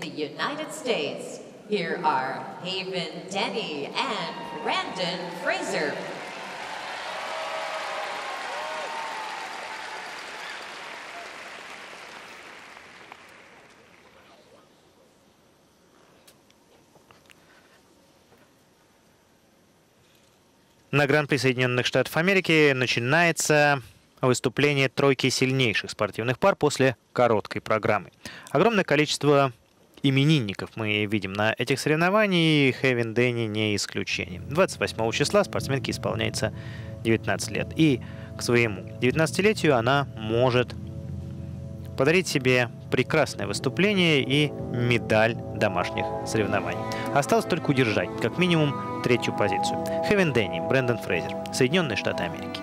the United States. Here are Haven Denny and Brandon Fraser. На Гран-при Соединенных Штатов Америки начинается выступление тройки сильнейших спортивных пар после короткой программы. Огромное количество именинников мы видим на этих соревнованиях, Хевин Дэнни не исключение. 28 числа спортсменке исполняется 19 лет. И к своему 19-летию она может подарить себе прекрасное выступление и медаль домашних соревнований. Осталось только удержать, как минимум, третью позицию. Хевен Дэнни, Брэндон Фрейзер, Соединенные Штаты Америки.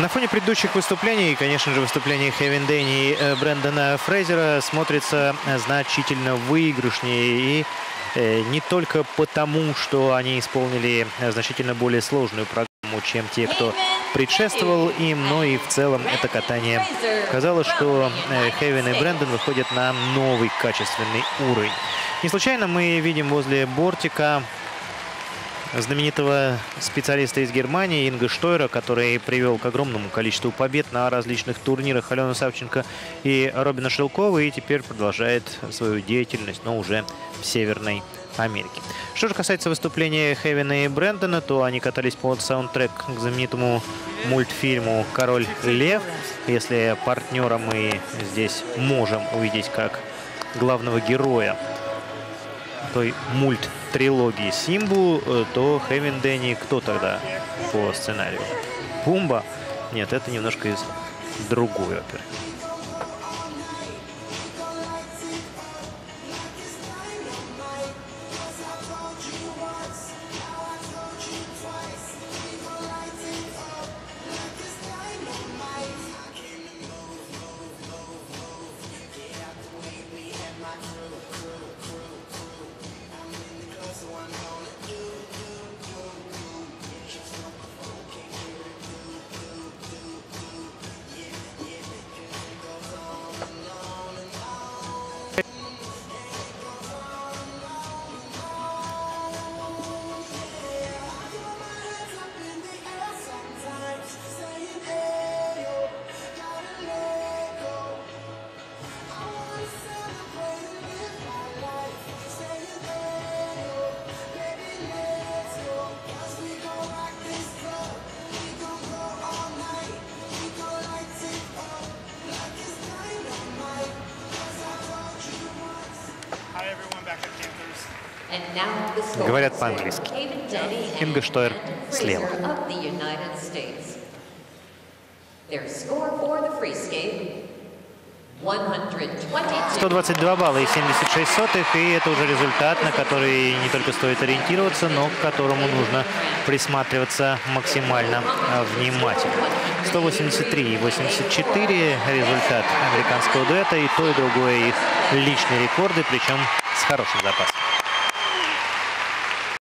На фоне предыдущих выступлений, конечно же, выступление Хевин Дэнни и э, Брэндона Фрейзера смотрится значительно выигрышнее. И э, не только потому, что они исполнили значительно более сложную программу, чем те, кто предшествовал им, но и в целом это катание казалось, что э, Хевин и Брэндон выходят на новый качественный уровень. Не случайно мы видим возле бортика знаменитого специалиста из Германии Инга Штойра, который привел к огромному количеству побед на различных турнирах Алену Савченко и Робина Шелкова и теперь продолжает свою деятельность, но уже в Северной Америке. Что же касается выступления Хевина и Брэндона, то они катались под саундтрек к знаменитому мультфильму «Король лев». Если партнера мы здесь можем увидеть как главного героя той мульт-трилогии Симбу, э, то Хевин Дэнни кто тогда по сценарию? Пумба? Нет, это немножко из другой оперы. Говорят по-английски. Инга Штойр слева. 122 балла и 76 сотых, и это уже результат, на который не только стоит ориентироваться, но к которому нужно присматриваться максимально внимательно. 183 и 84 результат американского дуэта, и то, и другое их личные рекорды, причем с хорошим запасом.